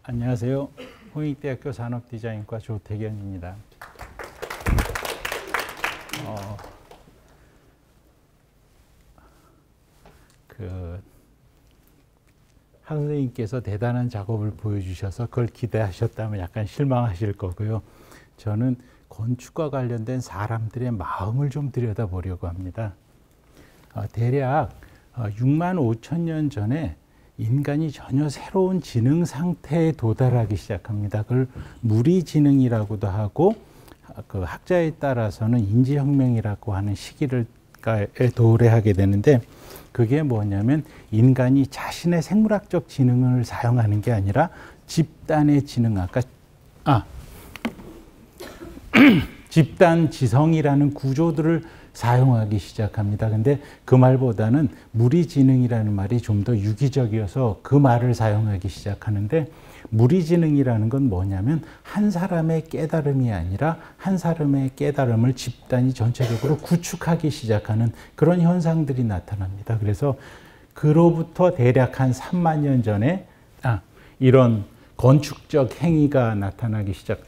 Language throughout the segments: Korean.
어, 안녕하세요. 홍익대학교 산업디자인과 조태견입니다. 어, 그, 한 선생님께서 대단한 작업을 보여주셔서 그걸 기대하셨다면 약간 실망하실 거고요. 저는 건축과 관련된 사람들의 마음을 좀 들여다보려고 합니다. 어, 대략 어, 6만 5천 년 전에 인간이 전혀 새로운 지능 상태에 도달하기 시작합니다. 그걸 무리 지능이라고도 하고 그 학자에 따라서는 인지혁명이라고 하는 시기를 도래하게 되는데 그게 뭐냐면 인간이 자신의 생물학적 지능을 사용하는 게 아니라 집단의 지능 아까 아 집단 지성이라는 구조들을 사용하기 시작합니다. 근데 그 말보다는 무리지능이라는 말이 좀 더 유기적이어서 그 말을 사용하기 시작하는데 무리지능이라는 건 뭐냐면 한 사람의 깨달음이 아니라 한 사람의 깨달음을 집단이 전체적으로 구축하기 시작하는 그런 현상들이 나타납니다. 그래서 그로부터 대략 한 3만 년 전에 아, 이런 건축적 행위가 나타나기 시작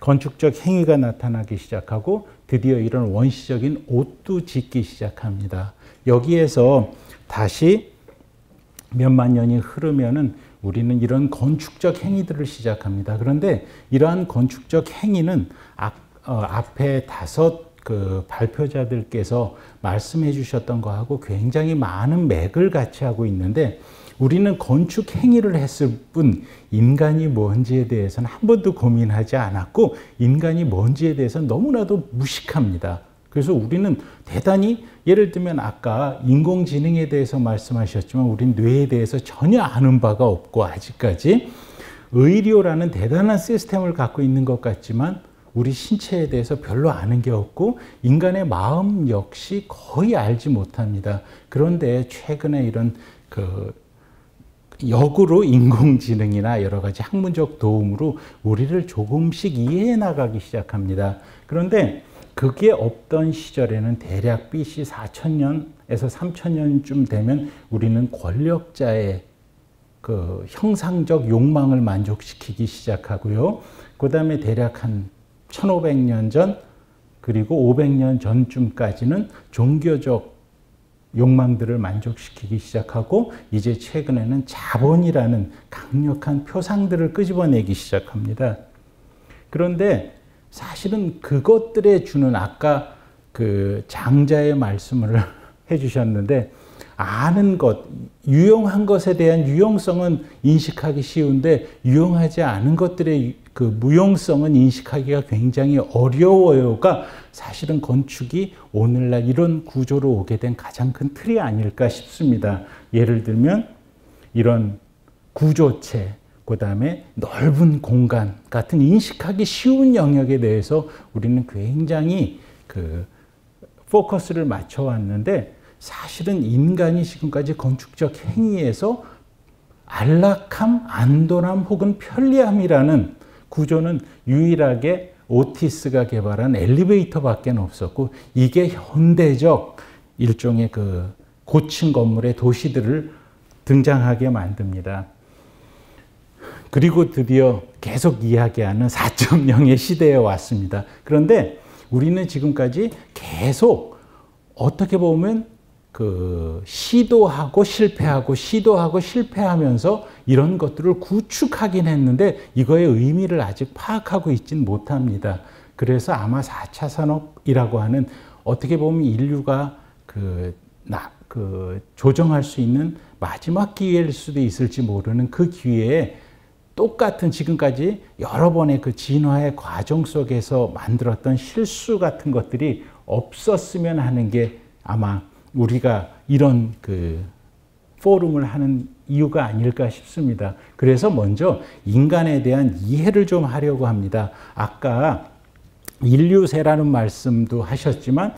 건축적 행위가 나타나기 시작하고 드디어 이런 원시적인 옷도 짓기 시작합니다. 여기에서 다시 몇만 년이 흐르면은 우리는 이런 건축적 행위들을 시작합니다. 그런데 이러한 건축적 행위는 앞, 어, 앞에 다섯 그 발표자들께서 말씀해 주셨던 거하고 굉장히 많은 맥을 같이 하고 있는데 우리는 건축 행위를 했을 뿐 인간이 뭔지에 대해서는 한 번도 고민하지 않았고 인간이 뭔지에 대해서는 너무나도 무식합니다. 그래서 우리는 대단히 예를 들면 아까 인공지능에 대해서 말씀하셨지만 우린 뇌에 대해서 전혀 아는 바가 없고 아직까지 의료라는 대단한 시스템을 갖고 있는 것 같지만 우리 신체에 대해서 별로 아는 게 없고 인간의 마음 역시 거의 알지 못합니다. 그런데 최근에 이런 그 역으로 인공지능이나 여러 가지 학문적 도움으로 우리를 조금씩 이해해 나가기 시작합니다. 그런데 그게 없던 시절에는 대략 BC 4000년에서 3000년쯤 되면 우리는 권력자의 그 형상적 욕망을 만족시키기 시작하고요. 그 다음에 대략 한 1500년 전 그리고 500년 전쯤까지는 종교적 욕망들을 만족시키기 시작하고 이제 최근에는 자본이라는 강력한 표상들을 끄집어내기 시작합니다. 그런데 사실은 그것들에 주는 아까 그 장자의 말씀을 해주셨는데 아는 것, 유용한 것에 대한 유용성은 인식하기 쉬운데 유용하지 않은 것들의 그 무용성은 인식하기가 굉장히 어려워요가 사실은 건축이 오늘날 이런 구조로 오게 된 가장 큰 틀이 아닐까 싶습니다. 예를 들면 이런 구조체, 그 다음에 넓은 공간 같은 인식하기 쉬운 영역에 대해서 우리는 굉장히 그 포커스를 맞춰왔는데 사실은 인간이 지금까지 건축적 행위에서 안락함, 안도람 혹은 편리함이라는 구조는 유일하게 오티스가 개발한 엘리베이터밖에 없었고 이게 현대적 일종의 그 고층 건물의 도시들을 등장하게 만듭니다. 그리고 드디어 계속 이야기하는 4.0의 시대에 왔습니다. 그런데 우리는 지금까지 계속 어떻게 보면 그 시도하고 실패하고 시도하고 실패하면서 이런 것들을 구축하긴 했는데 이거의 의미를 아직 파악하고 있진 못합니다. 그래서 아마 4차 산업이라고 하는 어떻게 보면 인류가 그, 나, 그 조정할 수 있는 마지막 기회일 수도 있을지 모르는 그 기회에 똑같은 지금까지 여러 번의 그 진화의 과정 속에서 만들었던 실수 같은 것들이 없었으면 하는 게 아마 우리가 이런 그 포럼을 하는 이유가 아닐까 싶습니다. 그래서 먼저 인간에 대한 이해를 좀 하려고 합니다. 아까 인류세라는 말씀도 하셨지만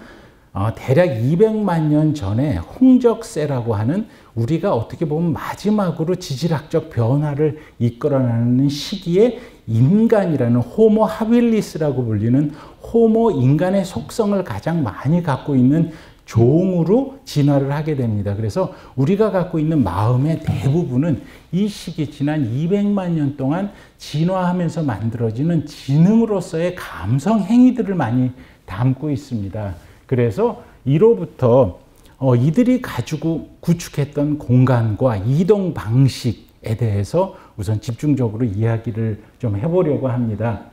어, 대략 200만 년 전에 홍적세라고 하는 우리가 어떻게 보면 마지막으로 지질학적 변화를 이끌어내는 시기에 인간이라는 호모 하빌리스라고 불리는 호모 인간의 속성을 가장 많이 갖고 있는 종으로 진화를 하게 됩니다. 그래서 우리가 갖고 있는 마음의 대부분은 이 시기 지난 200만 년 동안 진화하면서 만들어지는 지능으로서의 감성 행위들을 많이 담고 있습니다. 그래서 이로부터 어, 이들이 가지고 구축했던 공간과 이동 방식에 대해서 우선 집중적으로 이야기를 좀 해보려고 합니다.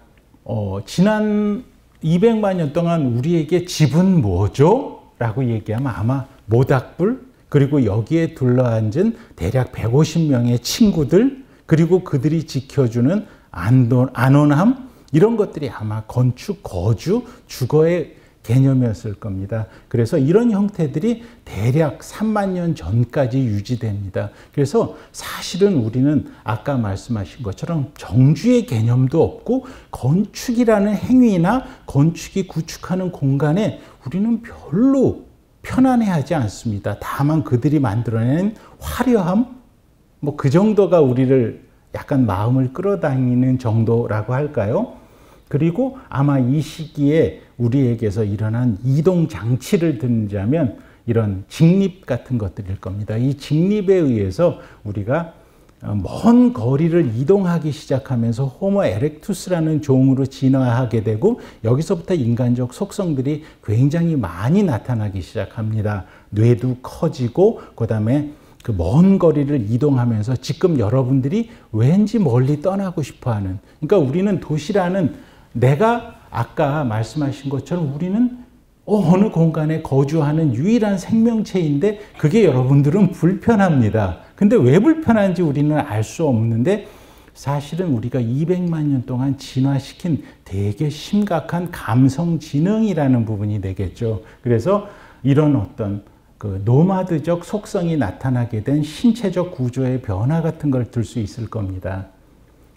어, 지난 200만 년 동안 우리에게 집은 뭐죠? 라고 얘기하면 아마 모닥불, 그리고 여기에 둘러앉은 대략 150명의 친구들, 그리고 그들이 지켜주는 안돈, 안온함, 이런 것들이 아마 건축, 거주, 주거의 개념이었을 겁니다. 그래서 이런 형태들이 대략 3만 년 전까지 유지됩니다. 그래서 사실은 우리는 아까 말씀하신 것처럼 정주의 개념도 없고 건축이라는 행위나 건축이 구축하는 공간에 우리는 별로 편안해하지 않습니다. 다만 그들이 만들어낸 화려함, 뭐 그 정도가 우리를 약간 마음을 끌어당기는 정도라고 할까요? 그리고 아마 이 시기에 우리에게서 일어난 이동 장치를 듣자면 이런 직립 같은 것들일 겁니다. 이 직립에 의해서 우리가 어, 먼 거리를 이동하기 시작하면서 호모 에렉투스라는 종으로 진화하게 되고 여기서부터 인간적 속성들이 굉장히 많이 나타나기 시작합니다. 뇌도 커지고 그다음에 그 먼 거리를 이동하면서 지금 여러분들이 왠지 멀리 떠나고 싶어 하는 그러니까 우리는 도시라는 내가 아까 말씀하신 것처럼 우리는 어느 공간에 거주하는 유일한 생명체인데 그게 여러분들은 불편합니다. 근데 왜 불편한지 우리는 알 수 없는데 사실은 우리가 200만 년 동안 진화시킨 되게 심각한 감성 지능이라는 부분이 되겠죠. 그래서 이런 어떤 그 노마드적 속성이 나타나게 된 신체적 구조의 변화 같은 걸 들 수 있을 겁니다.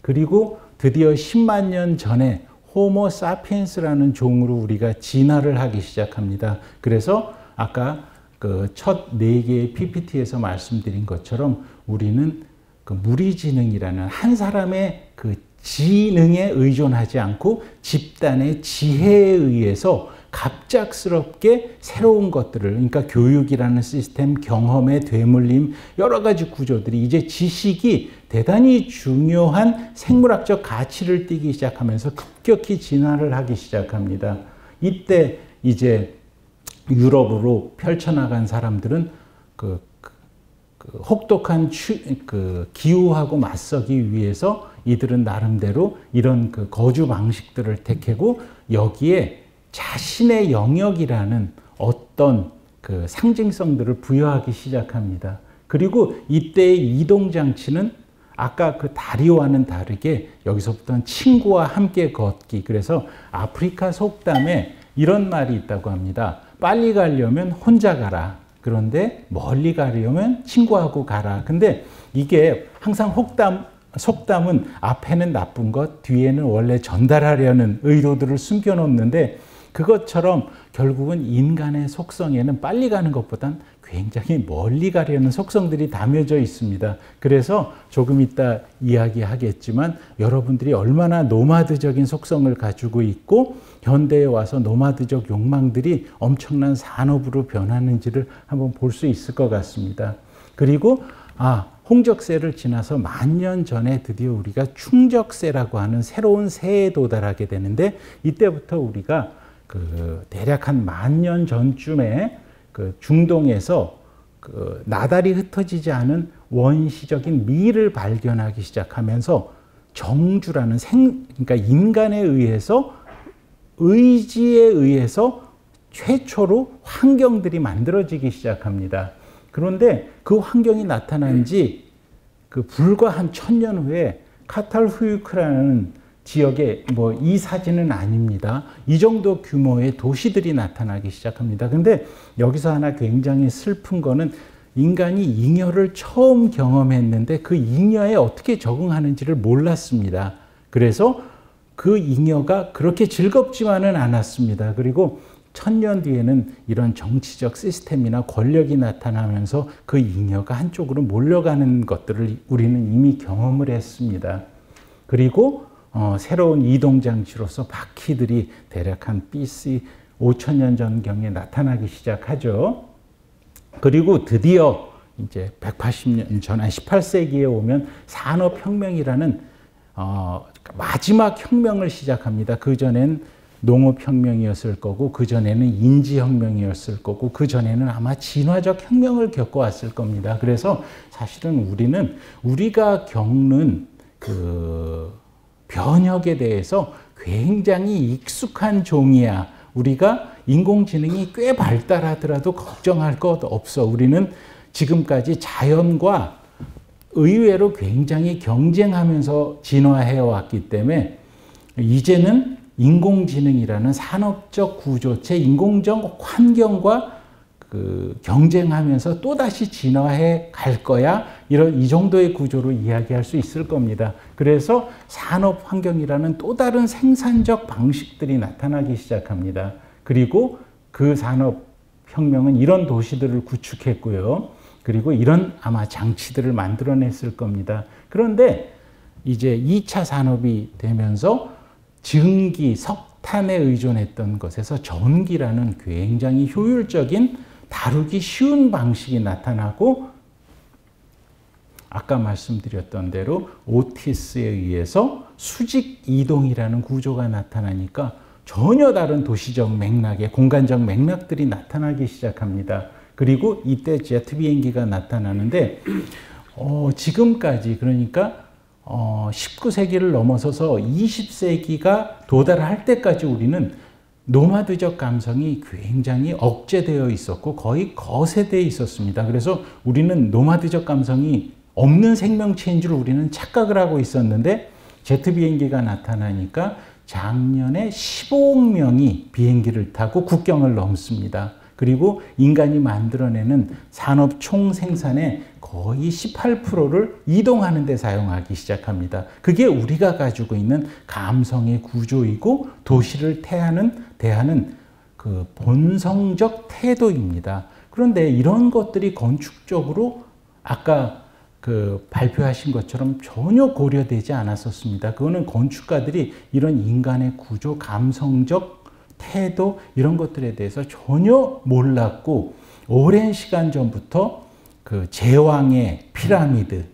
그리고 드디어 10만 년 전에 호모 사피엔스라는 종으로 우리가 진화를 하기 시작합니다. 그래서 아까 그 첫 네 개의 PPT에서 말씀드린 것처럼 우리는 그 무리지능이라는 한 사람의 그 지능에 의존하지 않고 집단의 지혜에 의해서 갑작스럽게 새로운 것들을 그러니까 교육이라는 시스템, 경험의 되물림 여러 가지 구조들이 이제 지식이 대단히 중요한 생물학적 가치를 띠기 시작하면서 급격히 진화를 하기 시작합니다. 이때 이제 유럽으로 펼쳐나간 사람들은 그, 그, 그 혹독한 추, 그 기후하고 맞서기 위해서 이들은 나름대로 이런 그 거주 방식들을 택하고 여기에 자신의 영역이라는 어떤 그 상징성들을 부여하기 시작합니다. 그리고 이때의 이동 장치는 아까 그 다리와는 다르게 여기서부터는 친구와 함께 걷기. 그래서 아프리카 속담에 이런 말이 있다고 합니다. 빨리 가려면 혼자 가라. 그런데 멀리 가려면 친구하고 가라. 근데 이게 항상 혹담, 속담은 앞에는 나쁜 것, 뒤에는 원래 전달하려는 의도들을 숨겨놓는데 그것처럼 결국은 인간의 속성에는 빨리 가는 것보단 굉장히 멀리 가려는 속성들이 담여져 있습니다. 그래서 조금 이따 이야기하겠지만 여러분들이 얼마나 노마드적인 속성을 가지고 있고 현대에 와서 노마드적 욕망들이 엄청난 산업으로 변하는지를 한번 볼 수 있을 것 같습니다. 그리고 아 홍적세를 지나서 만 년 전에 드디어 우리가 충적세라고 하는 새로운 세에 도달하게 되는데 이때부터 우리가 그 대략 한 만 년 전쯤에 그 중동에서 그 나달이 흩어지지 않은 원시적인 미를 발견하기 시작하면서 정주라는 생, 그러니까 인간에 의해서 의지에 의해서 최초로 환경들이 만들어지기 시작합니다. 그런데 그 환경이 나타난 지 그 불과 한 천 년 후에 카탈 후유크라는 지역에 뭐 이 사진은 아닙니다. 이 정도 규모의 도시들이 나타나기 시작합니다. 근데 여기서 하나 굉장히 슬픈 거는 인간이 잉여를 처음 경험했는데 그 잉여에 어떻게 적응하는지를 몰랐습니다. 그래서 그 잉여가 그렇게 즐겁지만은 않았습니다. 그리고 천년 뒤에는 이런 정치적 시스템이나 권력이 나타나면서 그 잉여가 한쪽으로 몰려가는 것들을 우리는 이미 경험을 했습니다. 그리고 어, 새로운 이동 장치로서 바퀴들이 대략 한 BC 5천년 전경에 나타나기 시작하죠. 그리고 드디어 이제 180년 전, 한 18세기에 오면 산업혁명이라는 어, 마지막 혁명을 시작합니다. 그 전엔 농업혁명이었을 거고, 그 전에는 인지혁명이었을 거고, 그 전에는 아마 진화적 혁명을 겪어왔을 겁니다. 그래서 사실은 우리는 우리가 겪는 그 변혁에 대해서 굉장히 익숙한 종이야. 우리가 인공지능이 꽤 발달하더라도 걱정할 것 없어. 우리는 지금까지 자연과 의외로 굉장히 경쟁하면서 진화해 왔기 때문에 이제는 인공지능이라는 산업적 구조체, 인공적 환경과 그 경쟁하면서 또다시 진화해 갈 거야. 이런 이 정도의 구조로 이야기할 수 있을 겁니다. 그래서 산업 환경이라는 또 다른 생산적 방식들이 나타나기 시작합니다. 그리고 그 산업 혁명은 이런 도시들을 구축했고요. 그리고 이런 아마 장치들을 만들어냈을 겁니다. 그런데 이제 2차 산업이 되면서 증기, 석탄에 의존했던 것에서 전기라는 굉장히 효율적인 다루기 쉬운 방식이 나타나고 아까 말씀드렸던 대로 오티스에 의해서 수직 이동이라는 구조가 나타나니까 전혀 다른 도시적 맥락의 공간적 맥락들이 나타나기 시작합니다. 그리고 이때 제트 비행기가 나타나는데 어, 지금까지 그러니까 어, 19세기를 넘어서서 20세기가 도달할 때까지 우리는 노마드적 감성이 굉장히 억제되어 있었고 거의 거세되어 있었습니다. 그래서 우리는 노마드적 감성이 없는 생명체인 줄 우리는 착각을 하고 있었는데 제트 비행기가 나타나니까 작년에 15억 명이 비행기를 타고 국경을 넘습니다. 그리고 인간이 만들어내는 산업 총 생산의 거의 18%를 이동하는 데 사용하기 시작합니다. 그게 우리가 가지고 있는 감성의 구조이고 도시를 태하는, 대하는 그 본성적 태도입니다. 그런데 이런 것들이 건축적으로 아까 그 발표하신 것처럼 전혀 고려되지 않았었습니다. 그거는 건축가들이 이런 인간의 구조, 감성적 태도 이런 것들에 대해서 전혀 몰랐고 오랜 시간 전부터 그 제왕의 피라미드,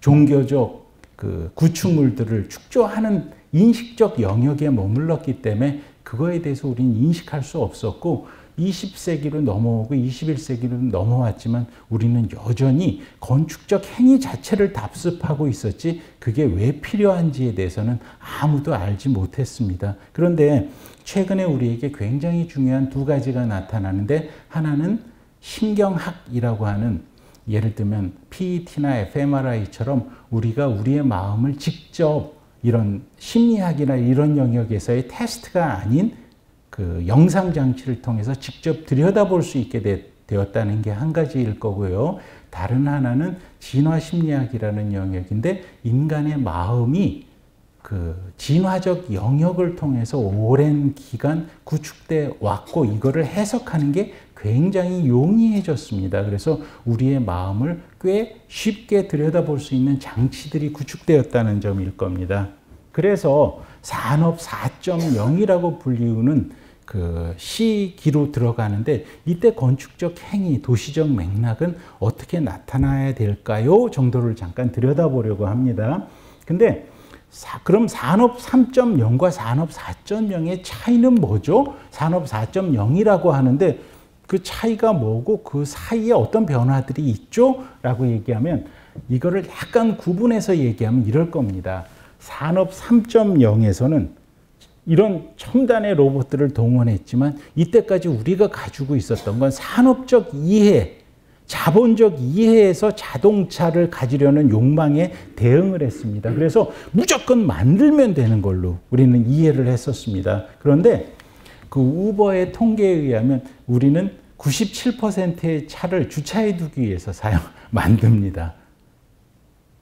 종교적 그 구축물들을 축조하는 인식적 영역에 머물렀기 때문에 그거에 대해서 우리는 인식할 수 없었고 20세기로 넘어오고 21세기로 넘어왔지만 우리는 여전히 건축적 행위 자체를 답습하고 있었지 그게 왜 필요한지에 대해서는 아무도 알지 못했습니다. 그런데 최근에 우리에게 굉장히 중요한 두 가지가 나타나는데 하나는 신경학이라고 하는 예를 들면 PET나 fMRI처럼 우리가 우리의 마음을 직접 이런 심리학이나 이런 영역에서의 테스트가 아닌 그 영상 장치를 통해서 직접 들여다볼 수 있게 되, 되었다는 게 한 가지일 거고요. 다른 하나는 진화 심리학이라는 영역인데 인간의 마음이 그 진화적 영역을 통해서 오랜 기간 구축돼 왔고 이거를 해석하는 게 굉장히 용이해졌습니다. 그래서 우리의 마음을 꽤 쉽게 들여다볼 수 있는 장치들이 구축되었다는 점일 겁니다. 그래서 산업 4.0이라고 불리우는 그 시기로 들어가는데 이때 건축적 행위, 도시적 맥락은 어떻게 나타나야 될까요? 정도를 잠깐 들여다보려고 합니다. 근데 사, 그럼 산업 3.0과 산업 4.0의 차이는 뭐죠? 산업 4.0이라고 하는데 그 차이가 뭐고 그 사이에 어떤 변화들이 있죠? 라고 얘기하면 이거를 약간 구분해서 얘기하면 이럴 겁니다. 산업 3.0에서는 이런 첨단의 로봇들을 동원했지만 이때까지 우리가 가지고 있었던 건 산업적 이해, 자본적 이해에서 자동차를 가지려는 욕망에 대응을 했습니다. 그래서 무조건 만들면 되는 걸로 우리는 이해를 했었습니다. 그런데 그 우버의 통계에 의하면 우리는 97%의 차를 주차해 두기 위해서 사용, 만듭니다.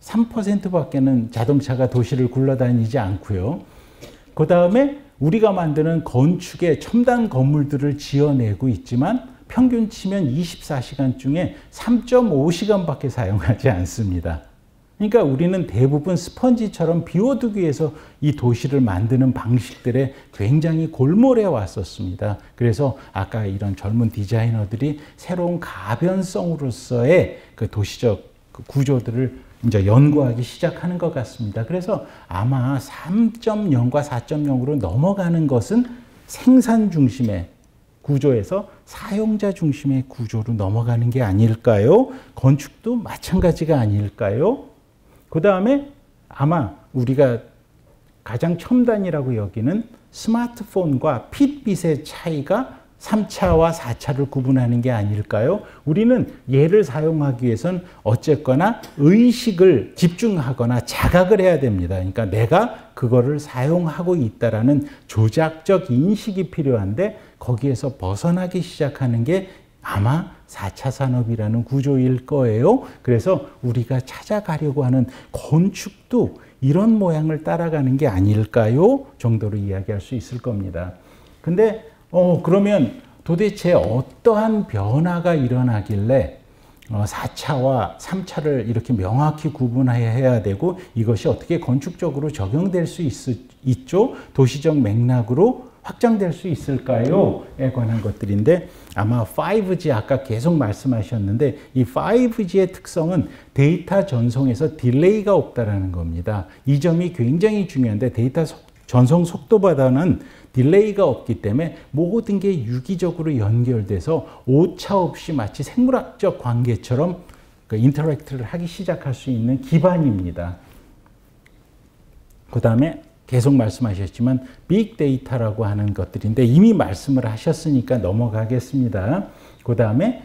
3%밖에는 자동차가 도시를 굴러다니지 않고요. 그 다음에 우리가 만드는 건축의 첨단 건물들을 지어내고 있지만 평균 치면 24시간 중에 3.5시간밖에 사용하지 않습니다. 그러니까 우리는 대부분 스펀지처럼 비워두기 위해서 이 도시를 만드는 방식들에 굉장히 골몰해 왔었습니다. 그래서 아까 이런 젊은 디자이너들이 새로운 가변성으로서의 그 도시적 그 구조들을 이제 연구하기 시작하는 것 같습니다. 그래서 아마 3.0과 4.0으로 넘어가는 것은 생산 중심의 구조에서 사용자 중심의 구조로 넘어가는 게 아닐까요? 건축도 마찬가지가 아닐까요? 그 다음에 아마 우리가 가장 첨단이라고 여기는 스마트폰과 핏빛의 차이가 3차와 4차를 구분하는 게 아닐까요? 우리는 얘를 사용하기 위해선 어쨌거나 의식을 집중하거나 자각을 해야 됩니다. 그러니까 내가 그거를 사용하고 있다라는 조작적 인식이 필요한데 거기에서 벗어나기 시작하는 게 아마 4차 산업이라는 구조일 거예요. 그래서 우리가 찾아가려고 하는 건축도 이런 모양을 따라가는 게 아닐까요? 정도로 이야기할 수 있을 겁니다. 근데 어 그러면 도대체 어떠한 변화가 일어나길래 4차와 어, 3차를 이렇게 명확히 구분해야 되고 이것이 어떻게 건축적으로 적용될 수 있, 있죠? 도시적 맥락으로 확장될 수 있을까요?에 관한 것들인데 아마 5G 아까 계속 말씀하셨는데 이 5G의 특성은 데이터 전송에서 delay가 없다라는 겁니다. 이 점이 굉장히 중요한데 데이터 전송 속도보다는 delay가 없기 때문에 모든 게 유기적으로 연결돼서 오차 없이 마치 생물학적 관계처럼 그 interact를 하기 시작할 수 있는 기반입니다. 그 다음에 계속 말씀하셨지만 빅데이터라고 하는 것들인데 이미 말씀을 하셨으니까 넘어가겠습니다. 그 다음에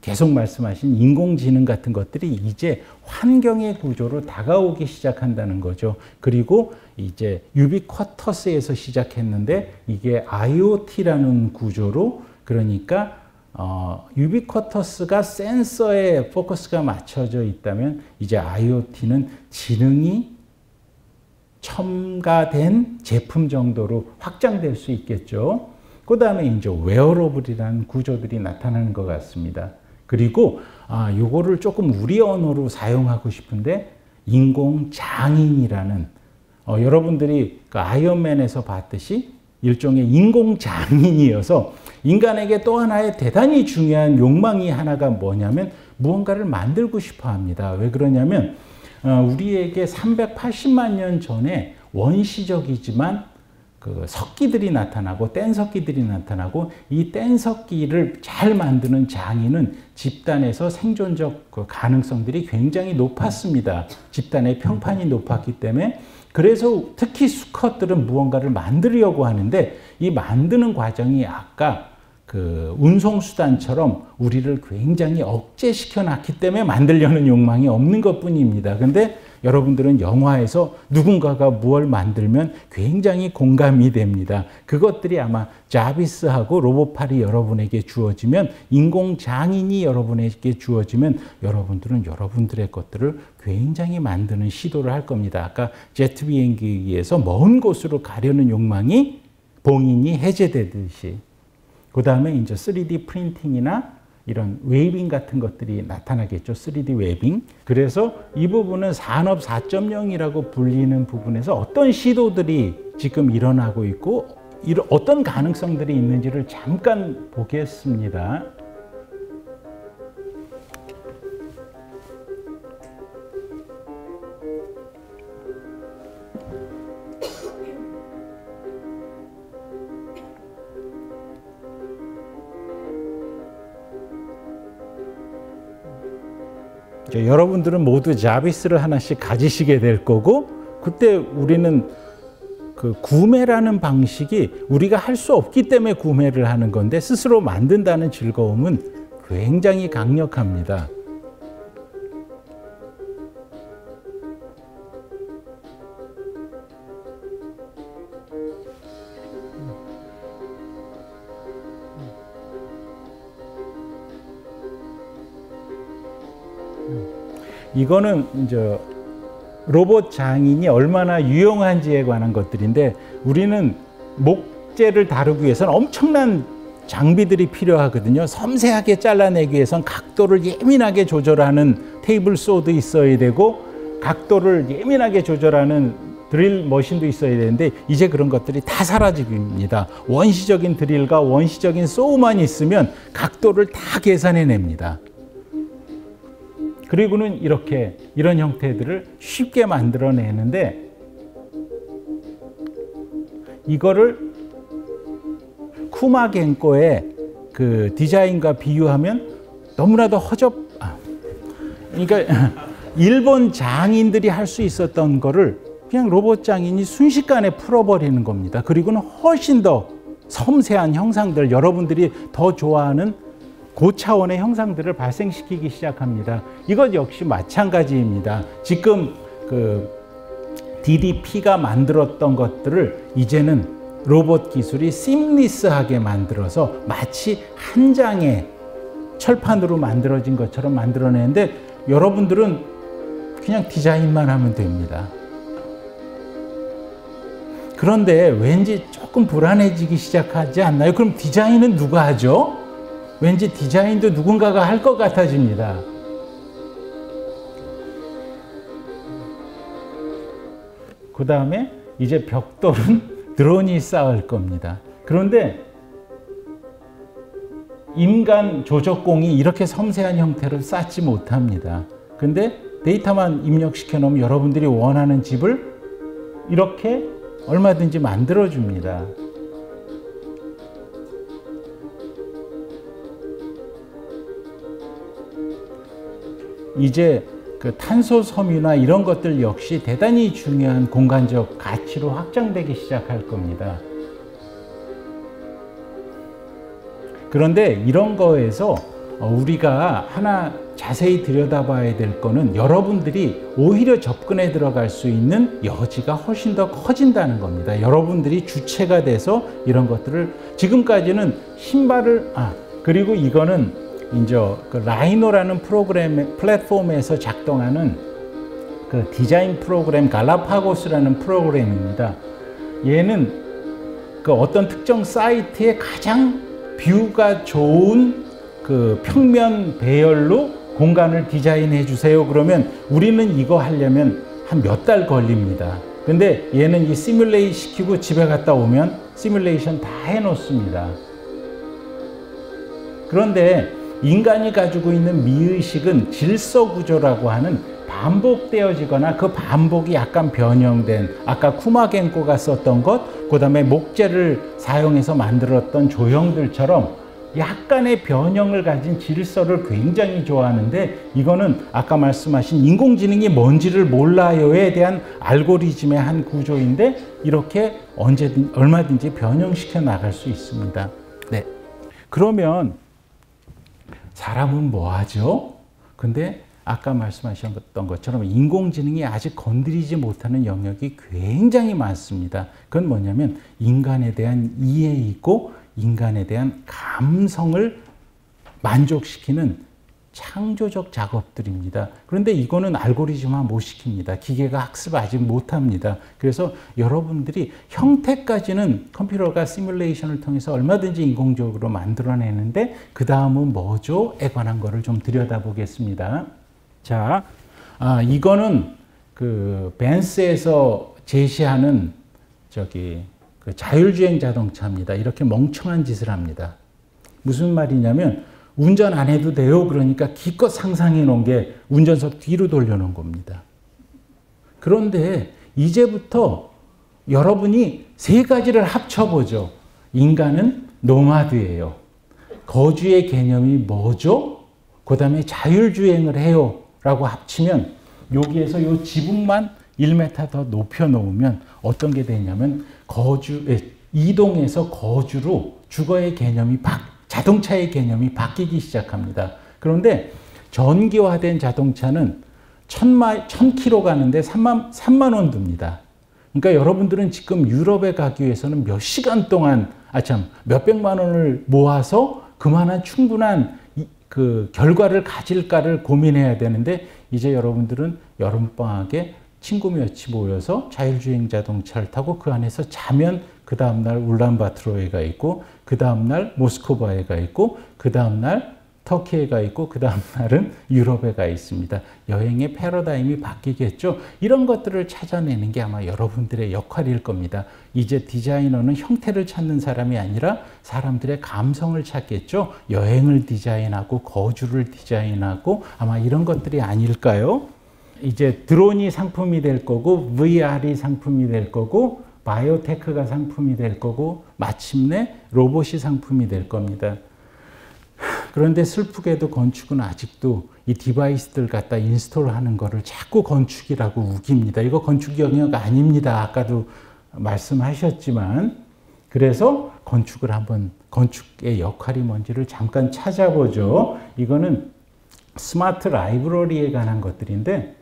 계속 말씀하신 인공지능 같은 것들이 이제 환경의 구조로 다가오기 시작한다는 거죠. 그리고 이제 유비쿼터스에서 시작했는데 이게 IoT라는 구조로 그러니까 어, 유비쿼터스가 센서에 포커스가 맞춰져 있다면 이제 IoT는 지능이 첨가된 제품 정도로 확장될 수 있겠죠. 그 다음에 이제 wearable이라는 구조들이 나타나는 것 같습니다. 그리고 아, 요거를 조금 우리 언어로 사용하고 싶은데 인공 장인이라는 어, 여러분들이 그 아이언맨에서 봤듯이 일종의 인공 장인이어서 인간에게 또 하나의 대단히 중요한 욕망이 하나가 뭐냐면 무언가를 만들고 싶어 합니다. 왜 그러냐면 어, 우리에게 380만 년 전에 원시적이지만 그 석기들이 나타나고 뗀석기들이 나타나고 이 뗀석기를 잘 만드는 장인은 집단에서 생존적 그 가능성들이 굉장히 높았습니다. 집단의 평판이 높았기 때문에 그래서 특히 수컷들은 무언가를 만들려고 하는데 이 만드는 과정이 아까 그 운송수단처럼 우리를 굉장히 억제시켜 놨기 때문에 만들려는 욕망이 없는 것 뿐입니다. 근데 여러분들은 영화에서 누군가가 무엇 만들면 굉장히 공감이 됩니다. 그것들이 아마 자비스하고 로봇팔이 여러분에게 주어지면 인공장인이 여러분에게 주어지면 여러분들은 여러분들의 것들을 굉장히 만드는 시도를 할 겁니다. 아까 제트 비행기에 의해서 먼 곳으로 가려는 욕망이 봉인이 해제되듯이 그 다음에 이제 3D 프린팅이나 이런 weaving 같은 것들이 나타나겠죠. 3D weaving. 그래서 이 부분은 산업 4.0이라고 불리는 부분에서 어떤 시도들이 지금 일어나고 있고 어떤 가능성들이 있는지를 잠깐 보겠습니다. 여러분들은 모두 자비스를 하나씩 가지시게 될 거고 그때 우리는 그 구매라는 방식이 우리가 할 수 없기 때문에 구매를 하는 건데 스스로 만든다는 즐거움은 굉장히 강력합니다. 이거는 이제 로봇 장인이 얼마나 유용한지에 관한 것들인데 우리는 목재를 다루기 위해서는 엄청난 장비들이 필요하거든요. 섬세하게 잘라내기 위해선 각도를 예민하게 조절하는 테이블 소도 있어야 되고 각도를 예민하게 조절하는 드릴 머신도 있어야 되는데 이제 그런 것들이 다 사라집니다. 원시적인 드릴과 원시적인 소우만 있으면 각도를 다 계산해냅니다. 그리고는 이렇게 이런 형태들을 쉽게 만들어내는데 이거를 쿠마겐코의 그 디자인과 비유하면 너무나도 허접. 아, 그러니까 일본 장인들이 할 수 있었던 거를 그냥 로봇 장인이 순식간에 풀어버리는 겁니다. 그리고는 훨씬 더 섬세한 형상들, 여러분들이 더 좋아하는 고차원의 형상들을 발생시키기 시작합니다. 이것 역시 마찬가지입니다. 지금 그 DDP가 만들었던 것들을 이제는 로봇 기술이 심리스하게 만들어서 마치 한 장의 철판으로 만들어진 것처럼 만들어내는데 여러분들은 그냥 디자인만 하면 됩니다. 그런데 왠지 조금 불안해지기 시작하지 않나요? 그럼 디자인은 누가 하죠? 왠지 디자인도 누군가가 할 것 같아집니다. 그 다음에 이제 벽돌은 드론이 쌓을 겁니다. 그런데 인간 조적공이 이렇게 섬세한 형태를 쌓지 못합니다. 근데 데이터만 입력시켜 놓으면 여러분들이 원하는 집을 이렇게 얼마든지 만들어 줍니다. 이제 그 탄소 섬유나 이런 것들 역시 대단히 중요한 공간적 가치로 확장되기 시작할 겁니다. 그런데 이런 거에서 우리가 하나 자세히 들여다봐야 될 거는 여러분들이 오히려 접근해 들어갈 수 있는 여지가 훨씬 더 커진다는 겁니다. 여러분들이 주체가 돼서 이런 것들을 지금까지는 신발을 아 그리고 이거는 이제 그 Rhino라는 프로그램 플랫폼에서 작동하는 그 디자인 프로그램 Galapagos라는 프로그램입니다. 얘는 그 어떤 특정 사이트에 가장 view가 좋은 그 평면 배열로 공간을 디자인해 주세요. 그러면 우리는 이거 하려면 한 몇 달 걸립니다. 근데 얘는 이 시뮬레이션 시키고 집에 갔다 오면 시뮬레이션 다 해 놓습니다. 그런데 인간이 가지고 있는 미의식은 질서 구조라고 하는 반복되어지거나 그 반복이 약간 변형된 아까 쿠마겐코가 썼던 것, 그 다음에 목재를 사용해서 만들었던 조형들처럼 약간의 변형을 가진 질서를 굉장히 좋아하는데 이거는 아까 말씀하신 인공지능이 뭔지를 몰라요에 대한 알고리즘의 한 구조인데 이렇게 언제든 얼마든지 변형시켜 나갈 수 있습니다. 네. 그러면 사람은 뭐 하죠? 근데 아까 말씀하셨던 것처럼 인공지능이 아직 건드리지 못하는 영역이 굉장히 많습니다. 그건 뭐냐면 인간에 대한 이해이고 인간에 대한 감성을 만족시키는 창조적 작업들입니다. 그런데 이거는 알고리즘화 못 시킵니다. 기계가 학습 아직 못 합니다. 그래서 여러분들이 형태까지는 컴퓨터가 시뮬레이션을 통해서 얼마든지 인공적으로 만들어내는데 그 다음은 뭐죠?에 관한 거를 좀 들여다보겠습니다. 자, 아, 이거는 그 벤스에서 제시하는 저기 그 자율주행 자동차입니다. 이렇게 멍청한 짓을 합니다. 무슨 말이냐면 운전 안 해도 돼요. 그러니까 기껏 상상해 놓은 게 운전석 뒤로 돌려놓은 겁니다. 그런데 이제부터 여러분이 세 가지를 합쳐보죠. 인간은 노마드예요. 거주의 개념이 뭐죠? 그 다음에 자율주행을 해요. 라고 합치면 여기에서 이 지붕만 1m 더 높여 놓으면 어떤 게 되냐면 거주, 이동에서 거주로 주거의 개념이 바, 자동차의 개념이 바뀌기 시작합니다. 그런데 전기화된 자동차는 천마, 천 킬로 가는데 3만, 3만 원 듭니다. 그러니까 여러분들은 지금 유럽에 가기 위해서는 몇 시간 동안, 아, 참, 몇백만 원을 모아서 그만한 충분한 그 결과를 가질까를 고민해야 되는데, 이제 여러분들은 여름방학에 친구 몇이 모여서 자율주행 자동차를 타고 그 안에서 자면 그 다음날 울란바트로에 가 있고 그 다음날 모스크바에 가 있고 그 다음날 터키에 가 있고 그 다음 날은 유럽에 가 있습니다. 여행의 패러다임이 바뀌겠죠. 이런 것들을 찾아내는 게 아마 여러분들의 역할일 겁니다. 이제 디자이너는 형태를 찾는 사람이 아니라 사람들의 감성을 찾겠죠. 여행을 디자인하고 거주를 디자인하고 아마 이런 것들이 아닐까요? 이제 드론이 상품이 될 거고 VR이 상품이 될 거고 biotech가 상품이 될 거고 마침내 로봇이 상품이 될 겁니다. 그런데 슬프게도 건축은 아직도 이 device들 갖다 install하는 거를 자꾸 건축이라고 우깁니다. 이거 건축 영역 아닙니다. 아까도 말씀하셨지만 그래서 건축을 한번 건축의 역할이 뭔지를 잠깐 찾아보죠. 이거는 smart library에 관한 것들인데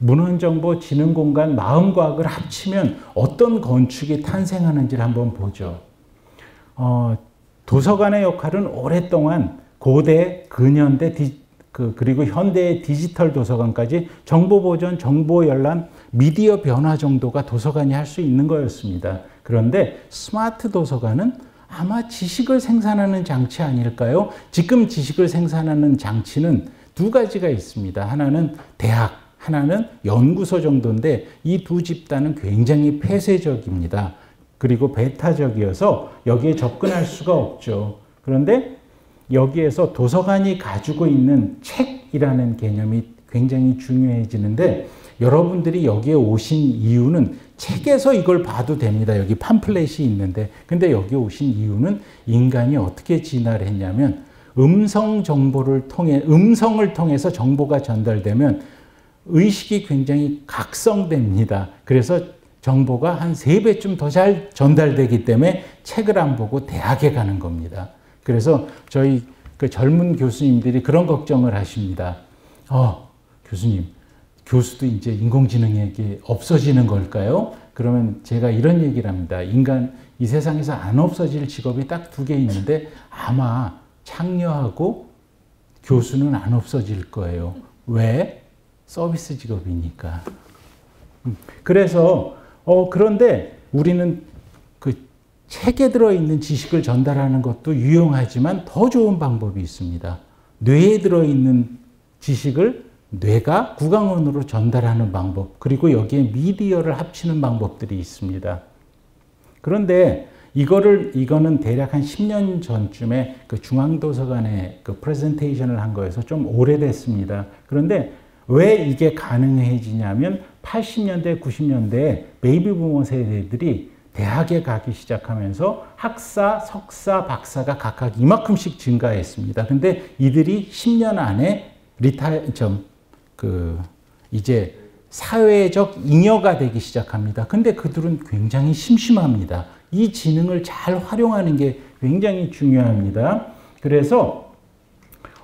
문헌정보진흥공간 마음과학을 합치면 어떤 건축이 탄생하는지를 한번 보죠. 어, 도서관의 역할은 오랫동안 고대, 근현대, 디, 그, 그리고 현대의 디지털 도서관까지 정보 보존, 정보 열람, 미디어 변화 정도가 도서관이 할 수 있는 거였습니다. 그런데 스마트 도서관은 아마 지식을 생산하는 장치 아닐까요? 지금 지식을 생산하는 장치는 두 가지가 있습니다. 하나는 대학, 하나는 연구소 정도인데 이 두 집단은 굉장히 폐쇄적입니다. 그리고 배타적이어서 여기에 접근할 수가 없죠. 그런데 여기에서 도서관이 가지고 있는 책이라는 개념이 굉장히 중요해지는데 여러분들이 여기에 오신 이유는 책에서 이걸 봐도 됩니다. 여기 팜플렛이 있는데 근데 여기 오신 이유는 인간이 어떻게 진화를 했냐면 음성 정보를 통해 음성을 통해서 정보가 전달되면 의식이 굉장히 각성됩니다. 그래서 정보가 한 세배쯤 더 잘 전달되기 때문에 책을 안 보고 대학에 가는 겁니다. 그래서 저희 그 젊은 교수님들이 그런 걱정을 하십니다. 어, 교수님, 교수도 이제 인공지능에게 없어지는 걸까요? 그러면 제가 이런 얘기를 합니다. 인간, 이 세상에서 안 없어질 직업이 딱 두 개 있는데 아마 창녀하고 교수는 안 없어질 거예요. 왜? 서비스 직업이니까. 음, 그래서 어 그런데 우리는 그 책에 들어 있는 지식을 전달하는 것도 유용하지만 더 좋은 방법이 있습니다. 뇌에 들어 있는 지식을 뇌가 구강원으로 전달하는 방법, 그리고 여기에 미디어를 합치는 방법들이 있습니다. 그런데 이거를 이거는 대략 한 10년 전쯤에 그 중앙도서관에 그 프레젠테이션을 한 거여서 좀 오래됐습니다. 그런데 왜 이게 가능해지냐면 80년대, 90년대에 베이비 부머 세대들이 대학에 가기 시작하면서 학사, 석사, 박사가 각각 이만큼씩 증가했습니다. 근데 이들이 10년 안에 retire, 좀, 그, 이제 사회적 잉여가 되기 시작합니다. 근데 그들은 굉장히 심심합니다. 이 지능을 잘 활용하는 게 굉장히 중요합니다. 그래서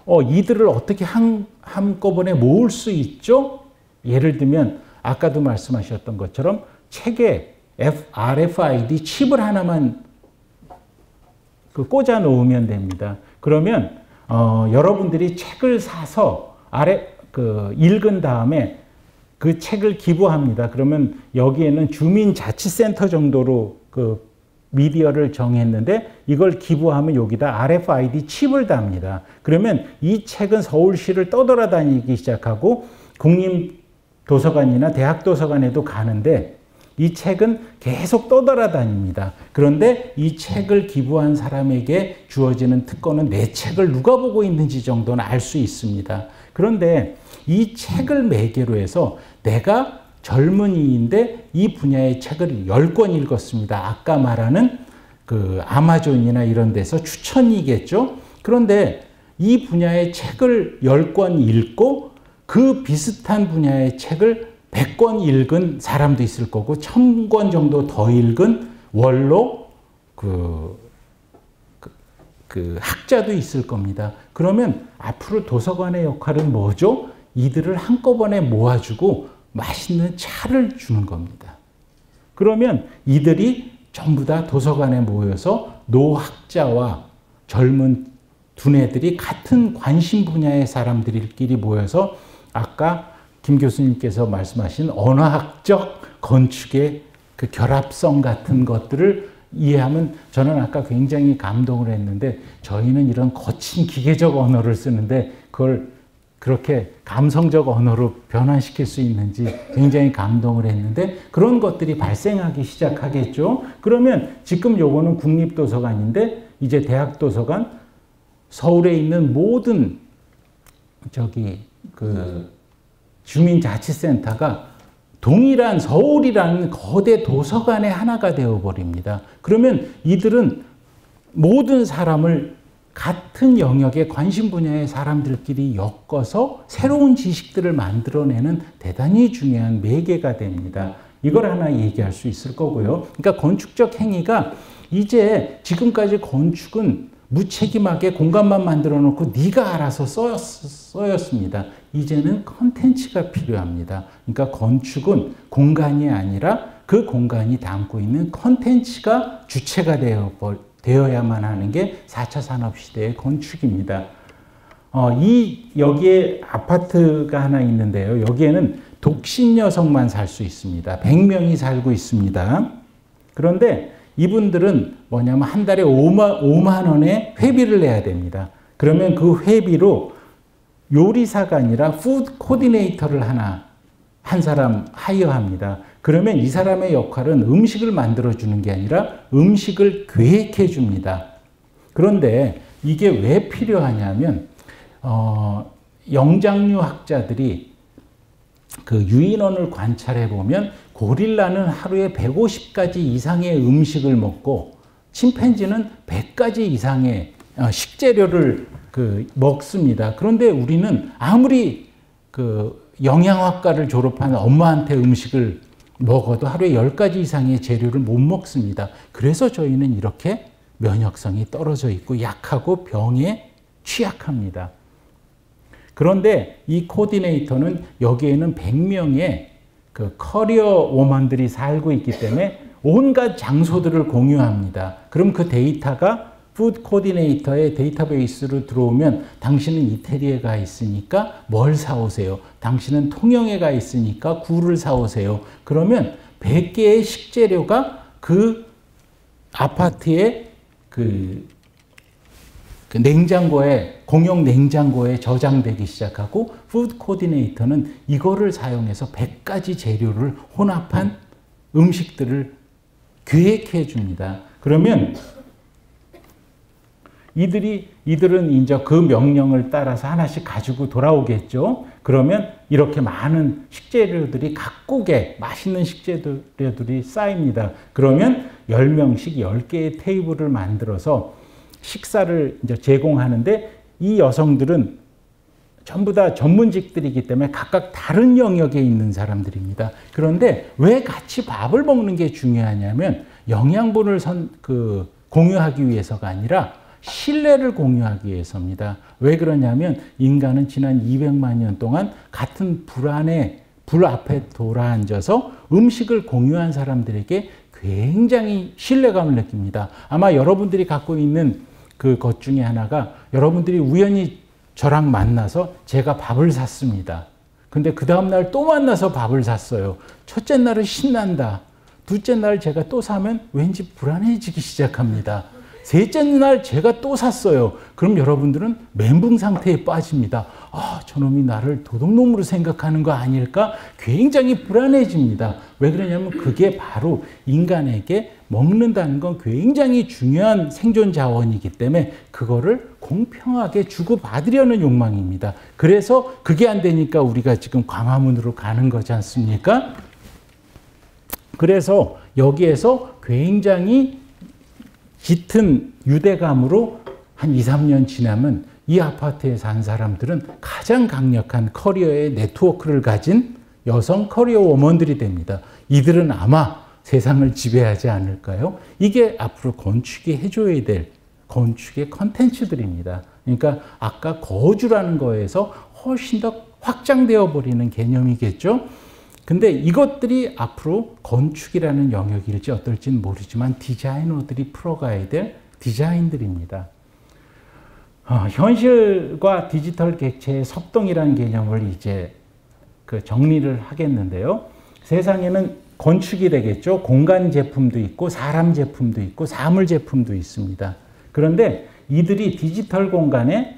어, 이들을 어떻게 한, 한꺼번에 모을 수 있죠? 예를 들면 아까도 말씀하셨던 것처럼 책에 RFID 칩을 하나만 그 꽂아 놓으면 됩니다. 그러면 어, 여러분들이 책을 사서 아래 그 읽은 다음에 그 책을 기부합니다. 그러면 여기에는 주민자치센터 정도로 그 미디어를 정했는데 이걸 기부하면 여기다 RFID 칩을 답니다. 그러면 이 책은 서울시를 떠돌아다니기 시작하고 국립도서관이나 대학도서관에도 가는데 이 책은 계속 떠돌아다닙니다. 그런데 이 책을 기부한 사람에게 주어지는 특권은 내 책을 누가 보고 있는지 정도는 알 수 있습니다. 그런데 이 책을 매개로 해서 내가 젊은이인데 이 분야의 책을 10권 읽었습니다. 아까 말하는 그 아마존이나 이런 데서 추천이겠죠. 그런데 이 분야의 책을 10권 읽고 그 비슷한 분야의 책을 100권 읽은 사람도 있을 거고 1000권 정도 더 읽은 원로 그, 그, 그 학자도 있을 겁니다. 그러면 앞으로 도서관의 역할은 뭐죠? 이들을 한꺼번에 모아주고 맛있는 차를 주는 겁니다. 그러면 이들이 전부 다 도서관에 모여서 노학자와 젊은 두뇌들이 같은 관심 분야의 사람들끼리 모여서 아까 김 교수님께서 말씀하신 언어학적 건축의 그 결합성 같은 것들을 이해하면 저는 아까 굉장히 감동을 했는데 저희는 이런 거친 기계적 언어를 쓰는데 그걸 그렇게 감성적 언어로 변환시킬 수 있는지 굉장히 감동을 했는데 그런 것들이 발생하기 시작하겠죠. 그러면 지금 요거는 국립도서관인데 이제 대학도서관 서울에 있는 모든 저기 그 주민자치센터가 동일한 서울이라는 거대 도서관의 하나가 되어 버립니다. 그러면 이들은 모든 사람을 같은 영역의 관심 분야의 사람들끼리 엮어서 새로운 지식들을 만들어내는 대단히 중요한 매개가 됩니다. 이걸 하나 얘기할 수 있을 거고요. 그러니까 건축적 행위가 이제 지금까지 건축은 무책임하게 공간만 만들어 놓고 네가 알아서 써였, 써였습니다. 이제는 컨텐츠가 필요합니다. 그러니까 건축은 공간이 아니라 그 공간이 담고 있는 컨텐츠가 주체가 되어, 되어야만 하는 게 4차 산업시대의 건축입니다. 어, 이, 여기에 아파트가 하나 있는데요. 여기에는 독신 여성만 살 수 있습니다. 100명이 살고 있습니다. 그런데 이분들은 뭐냐면 한 달에 5만, 5만 원의 회비를 내야 됩니다. 그러면 그 회비로 요리사가 아니라 푸드 코디네이터를 하나 한 사람 hire합니다. 그러면 이 사람의 역할은 음식을 만들어주는 게 아니라 음식을 계획해 줍니다. 그런데 이게 왜 필요하냐면, 어, 영장류 학자들이 그 유인원을 관찰해 보면 고릴라는 하루에 150가지 이상의 음식을 먹고 침팬지는 100가지 이상의 어, 식재료를 그 먹습니다. 그런데 우리는 아무리 그 영양학과를 졸업한 엄마한테 음식을 먹어도 하루에 10가지 이상의 재료를 못 먹습니다. 그래서 저희는 이렇게 면역성이 떨어져 있고 약하고 병에 취약합니다. 그런데 이 코디네이터는 여기에는 100명의 그 career woman들이 살고 있기 때문에 온갖 장소들을 공유합니다. 그럼 그 데이터가 푸드 코디네이터의 데이터베이스로 들어오면 당신은 이태리에 가 있으니까 뭘 사오세요. 당신은 통영에 가 있으니까 굴을 사오세요. 그러면 100개의 식재료가 그 아파트의 그, 그 냉장고에 공용 냉장고에 저장되기 시작하고 푸드 코디네이터는 이거를 사용해서 100가지 재료를 혼합한 음식들을 계획해 줍니다. 그러면 이들이 이들은 이제 그 명령을 따라서 하나씩 가지고 돌아오겠죠. 그러면 이렇게 많은 식재료들이 각국에 맛있는 식재료들이 쌓입니다. 그러면 10명씩 10개의 테이블을 만들어서 식사를 이제 제공하는데 이 여성들은 전부 다 전문직들이기 때문에 각각 다른 영역에 있는 사람들입니다. 그런데 왜 같이 밥을 먹는 게 중요하냐면 영양분을 선, 그, 공유하기 위해서가 아니라 신뢰를 공유하기 위해서입니다. 왜 그러냐면 인간은 지난 200만 년 동안 같은 불 안에 불 앞에 돌아앉아서 음식을 공유한 사람들에게 굉장히 신뢰감을 느낍니다. 아마 여러분들이 갖고 있는 그 것 중에 하나가 여러분들이 우연히 저랑 만나서 제가 밥을 샀습니다. 근데 그 다음날 또 만나서 밥을 샀어요. 첫째 날은 신난다. 둘째 날 제가 또 사면 왠지 불안해지기 시작합니다. 셋째 날 제가 또 샀어요. 그럼 여러분들은 멘붕 상태에 빠집니다. 아, 저놈이 나를 도둑놈으로 생각하는 거 아닐까? 굉장히 불안해집니다. 왜 그러냐면 그게 바로 인간에게 먹는다는 건 굉장히 중요한 생존 자원이기 때문에 그거를 공평하게 주고받으려는 욕망입니다. 그래서 그게 안 되니까 우리가 지금 광화문으로 가는 거지 않습니까? 그래서 여기에서 굉장히 짙은 유대감으로 한 2, 3년 지나면 이 아파트에 산 사람들은 가장 강력한 커리어의 네트워크를 가진 여성 career woman들이 됩니다. 이들은 아마 세상을 지배하지 않을까요? 이게 앞으로 건축이 해줘야 될 건축의 컨텐츠들입니다. 그러니까 아까 거주라는 거에서 훨씬 더 확장되어 버리는 개념이겠죠. 근데 이것들이 앞으로 건축이라는 영역일지 어떨지는 모르지만 디자이너들이 풀어가야 될 디자인들입니다. 어, 현실과 디지털 객체의 섭동이라는 개념을 이제 그 정리를 하겠는데요. 세상에는 건축이 되겠죠. 공간 제품도 있고 사람 제품도 있고 사물 제품도 있습니다. 그런데 이들이 디지털 공간에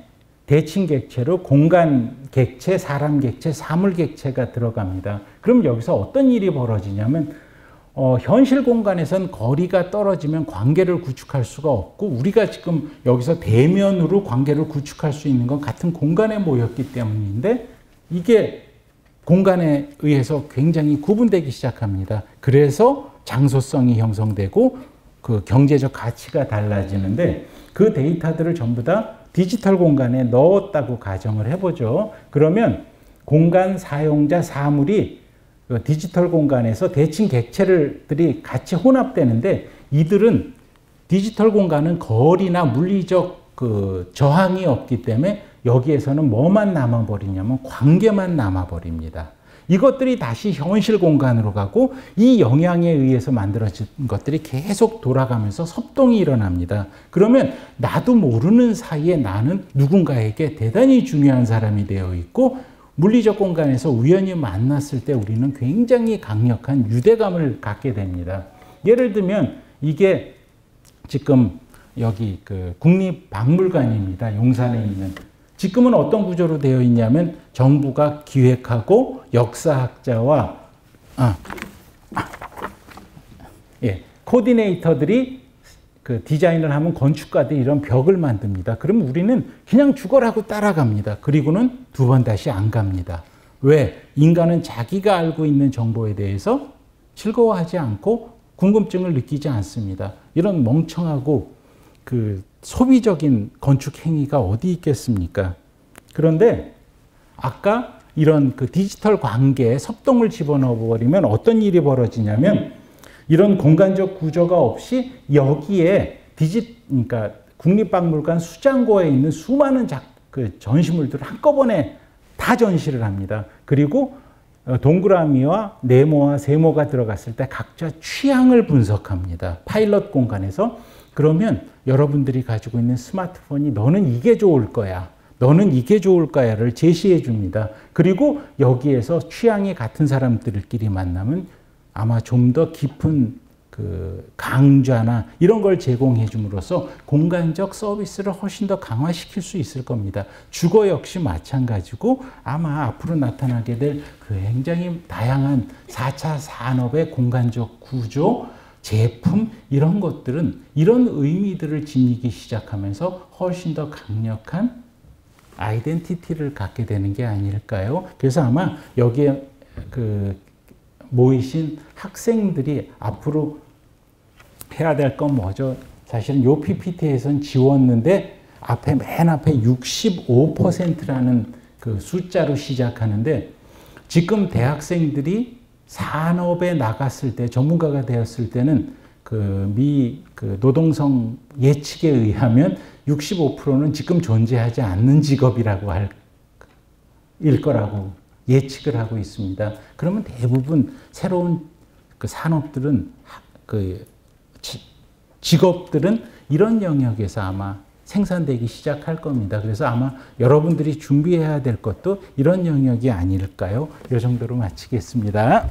대칭 객체로 공간 객체, 사람 객체, 사물 객체가 들어갑니다. 그럼 여기서 어떤 일이 벌어지냐면 어, 현실 공간에선 거리가 떨어지면 관계를 구축할 수가 없고 우리가 지금 여기서 대면으로 관계를 구축할 수 있는 건 같은 공간에 모였기 때문인데 이게 공간에 의해서 굉장히 구분되기 시작합니다. 그래서 장소성이 형성되고 그 경제적 가치가 달라지는데 그 데이터들을 전부 다 디지털 공간에 넣었다고 가정을 해보죠. 그러면 공간 사용자 사물이 그 디지털 공간에서 대칭 객체들이 같이 혼합되는데 이들은 디지털 공간은 거리나 물리적 그 저항이 없기 때문에 여기에서는 뭐만 남아버리냐면 관계만 남아버립니다. 이것들이 다시 현실 공간으로 가고 이 영향에 의해서 만들어진 것들이 계속 돌아가면서 섭동이 일어납니다. 그러면 나도 모르는 사이에 나는 누군가에게 대단히 중요한 사람이 되어 있고 물리적 공간에서 우연히 만났을 때 우리는 굉장히 강력한 유대감을 갖게 됩니다. 예를 들면 이게 지금 여기 그 국립박물관입니다. 용산에 있는. 지금은 어떤 구조로 되어 있냐면 정부가 기획하고 역사학자와 아, 아, 예, 코디네이터들이 그 디자인을 하면 건축가들이 이런 벽을 만듭니다. 그럼 우리는 그냥 죽어라고 따라갑니다. 그리고는 두 번 다시 안 갑니다. 왜? 인간은 자기가 알고 있는 정보에 대해서 즐거워하지 않고 궁금증을 느끼지 않습니다. 이런 멍청하고 그 소비적인 건축 행위가 어디 있겠습니까? 그런데 아까 이런 그 디지털 관계에 섭동을 집어넣어 버리면 어떤 일이 벌어지냐면 이런 공간적 구조가 없이 여기에 디지 그러니까 국립박물관 수장고에 있는 수많은 작, 그 전시물들을 한꺼번에 다 전시를 합니다. 그리고 어, 동그라미와 네모와 세모가 들어갔을 때 각자 취향을 분석합니다. 파일럿 공간에서 그러면 여러분들이 가지고 있는 스마트폰이 너는 이게 좋을 거야. 너는 이게 좋을 거야를 제시해 줍니다. 그리고 여기에서 취향이 같은 사람들끼리 만나면 아마 좀 더 깊은 그 강좌나 이런 걸 제공해 줌으로써 공간적 서비스를 훨씬 더 강화시킬 수 있을 겁니다. 주거 역시 마찬가지고 아마 앞으로 나타나게 될 그 굉장히 다양한 4차 산업의 공간적 구조, 제품 이런 것들은 이런 의미들을 지니기 시작하면서 훨씬 더 강력한 아이덴티티를 갖게 되는 게 아닐까요? 그래서 아마 여기에 그 모이신 학생들이 앞으로 해야 될 건 뭐죠? 사실은 요 PPT에선 지웠는데 앞에 맨 앞에 65%라는 그 숫자로 시작하는데 지금 대학생들이 산업에 나갔을 때 전문가가 되었을 때는 그미그 노동성 예측에 의하면 65%는 지금 존재하지 않는 직업이라고 할 일 거라고 예측을 하고 있습니다. 그러면 대부분 새로운 그 산업들은 그 직업들은 이런 영역에서 아마 생산되기 시작할 겁니다. 그래서 아마 여러분들이 준비해야 될 것도 이런 영역이 아닐까요? 이 정도로 마치겠습니다.